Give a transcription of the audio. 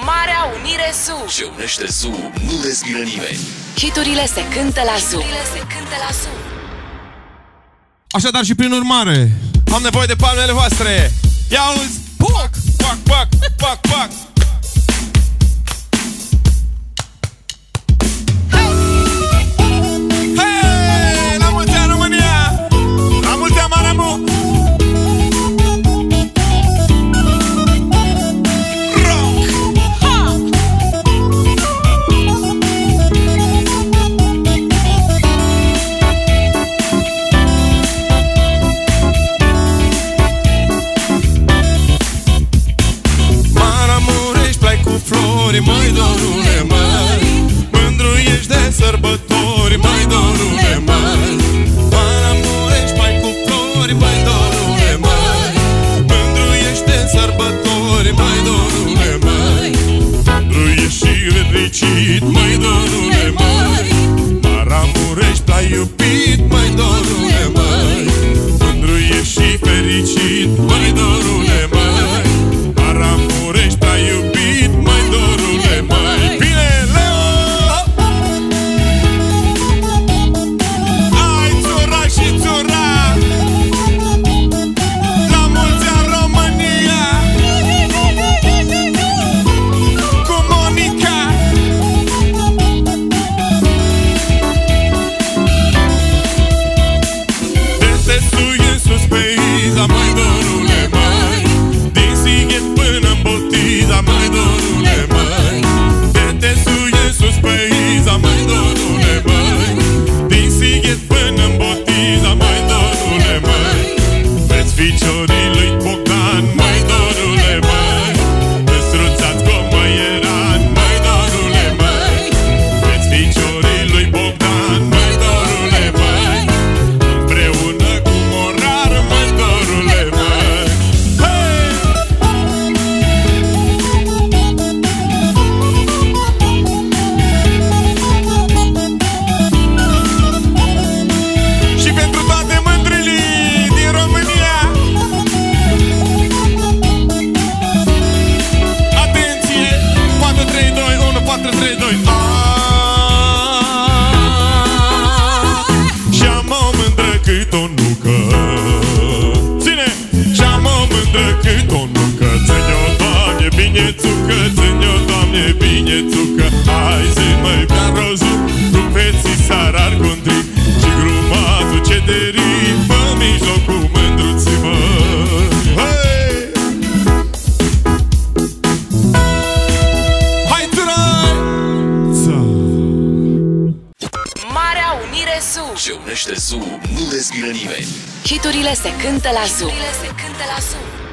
Marea Unire Zoo. Ce unește Zoo nu dezbină nimeni. Hiturile se cântă la Zoo. Hiturile se cântă la Zoo. Așadar și prin urmare Am nevoie de palmele voastre. Ia uzi fericit Măi, dorule, măi Maramurești, prea iubit each other. cât o nucă Ține! Și-am o mândră cât o nucă Ține-o, Doamne, bine țucă Ține-o, Doamne, bine țucă se unește Zoo, nu dezbină nimeni. Hiturile se cântă la Zoo. Hiturile se cântă la Zoo.